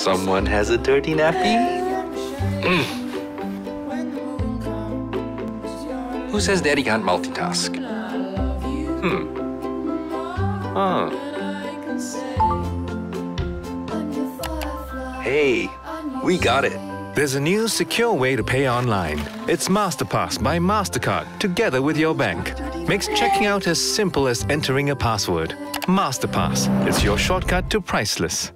Someone has a dirty nappy? Hmm. Who says daddy can't multitask? Hmm. Huh. Hey, we got it. There's a new secure way to pay online. It's MasterPass by MasterCard together with your bank. Makes checking out as simple as entering a password. MasterPass, it's your shortcut to priceless.